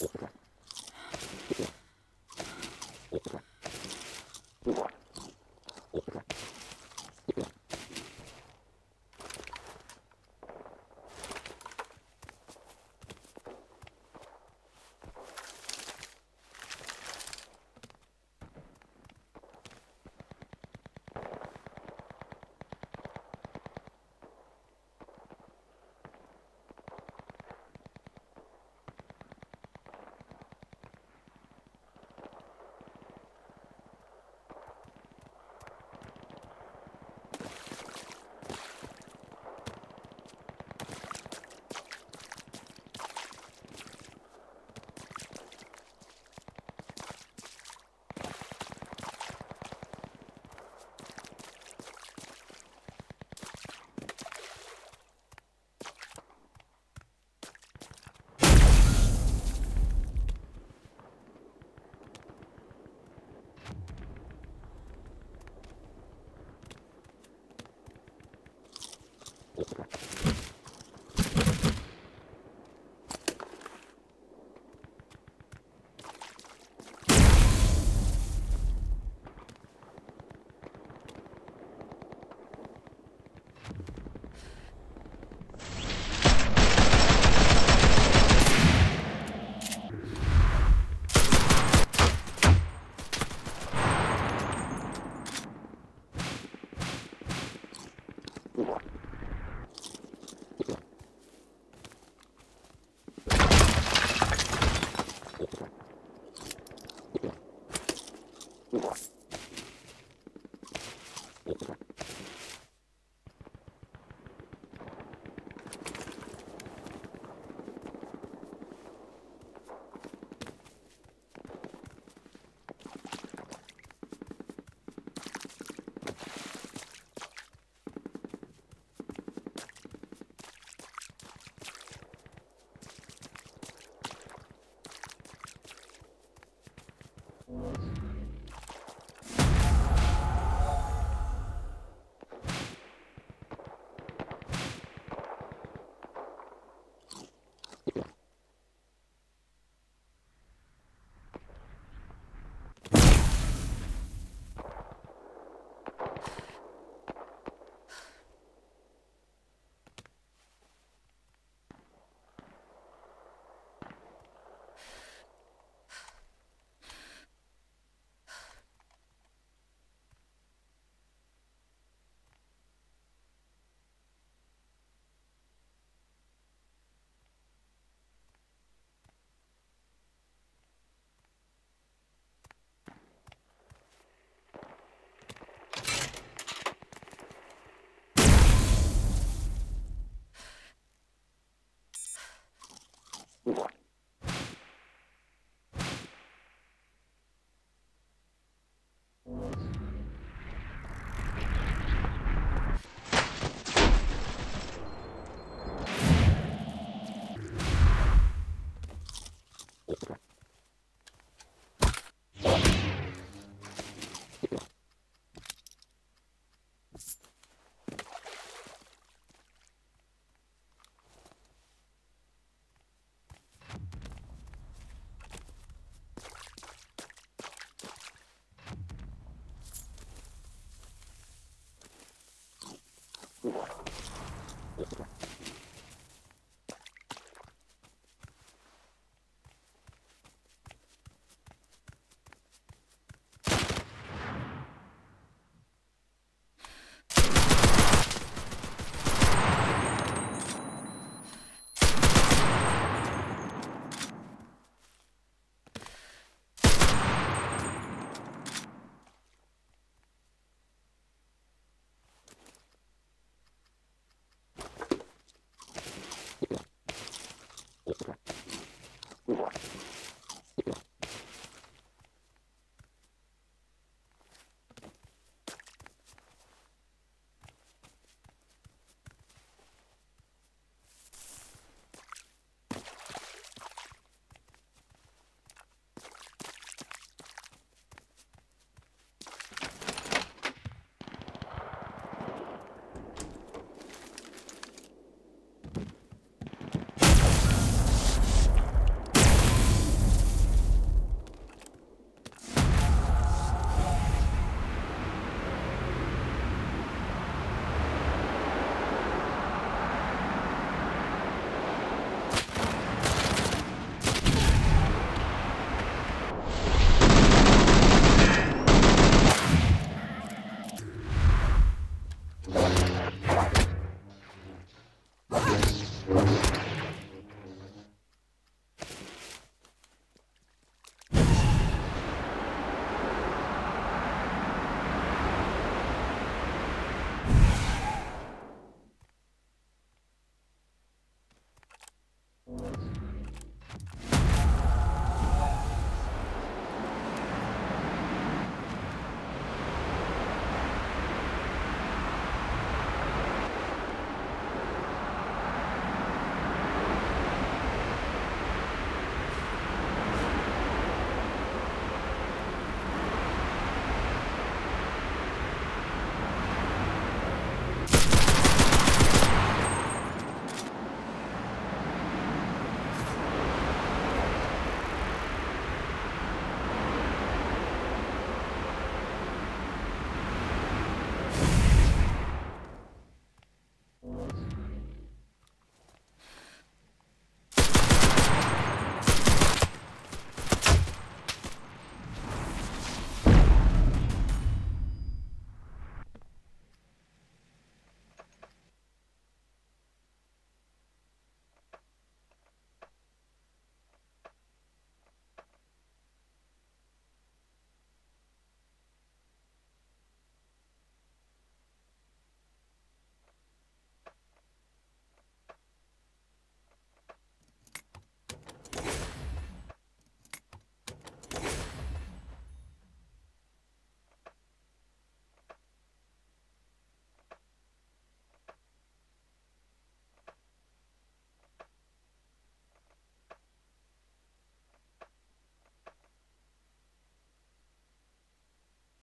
Thank you. ん? What?